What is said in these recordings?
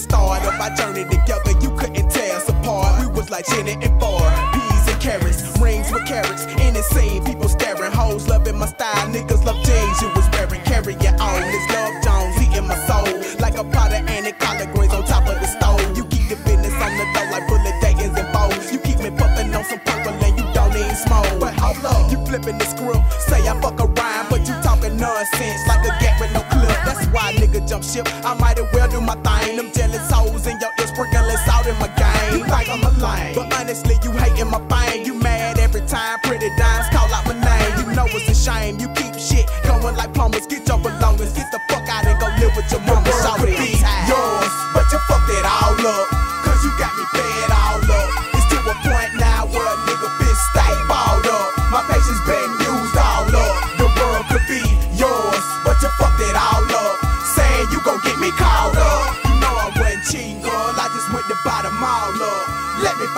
start of our journey together, you couldn't tear us apart. We was like Jenny and Bar, peas and carrots, rings with karats. In the scene, people staring, hoes loving my style, niggas love jeans. You was wearing, carry your own. This love Jones eating my soul like a pot of anti collard greens on top of the stove. You keep the business on the dough like bullet Daytons and Vogues. You keep me puffing on some purple and you don't even smoke. But hold up, you flipping the script, say I fuck a rhyme, but you talking nonsense like Why nigga jump ship. I might as well do my thing. Them jealous hoes in your ear sprinkling salt in my game. You think I'm a lame, but honestly you hating my fame. You mad every time pretty dimes call out my name. You know it's a shame. You keep shit going like plumbers. Get your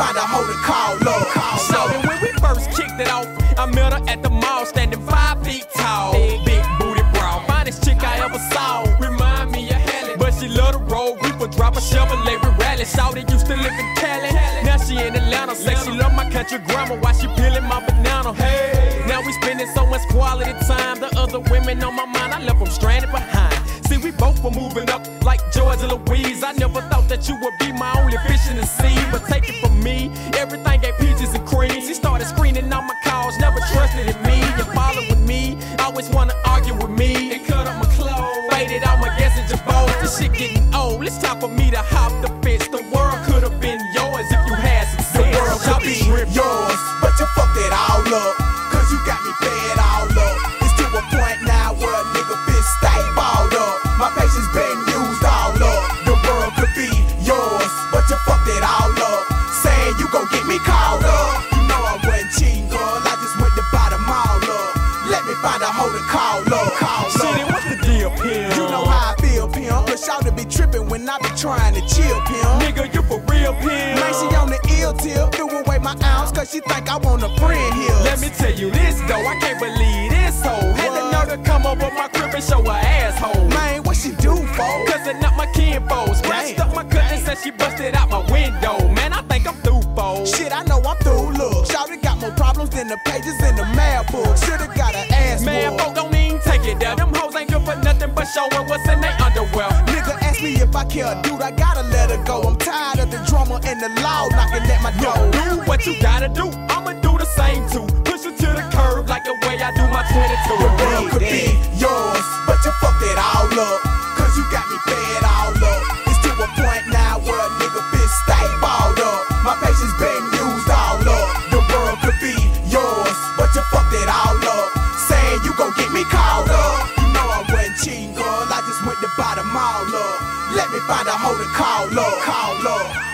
find a hoe to call up. Call So when we first kicked it off, I met her at the mall, standing five feet tall. Big, big booty brown, finest chick I ever saw. Remind me of Halle, but she love the road. Reaper drop a Chevrolet with rally. Shawty used to live in Cali, now she in Atlanta. Say she love my country grandma while she peeling my banana. Hey, now we spending so much quality time. The other women on my mind, I left them stranded behind. See, we both were moving up like George and Louise. I never thought that you would be my only fish in the sea. But take it from me, everything ain't peaches and cream. She started screening all my calls, never trusted in me. You following me, always wanna argue with me. And cut up my clothes, faded out my guess your balls. This shit getting old, it's time for me to hop the fence. The world could have been yours if you had some The world could be yours, but you fucked it all up. Cause you got me fed all up. It's to a point now where a nigga Gon' get me called up. You know I wasn't cheating, girl. I just went to buy them all up. Let me find a hoe to call up. Call up. and what's the deal, pimp? You know how I feel, pimp. But shout to be tripping when I be trying to chill, pimp. Nigga, you for real, pimp? Man, she on the ill tip, threw away my ounce, cause she think I want a friend here. Let me tell you this though, I can't believe this hoe. Had the nerve to come over my crib and show her asshole. Man, what she do for? Cousin up my kinfolk. Scratched Damn. up my cousin, said she busted out pages in the math book. Should've got an ass Man, folk don't even take it there. Them hoes ain't good for nothing but showing what's in their underwear. Nigga ask me if I care, dude. I gotta let her go. I'm tired of the drama and the law knocking at my door. do what you gotta do. I'ma do the same too. Push it to the curb like the way I do my 22. Find the to call up. Call.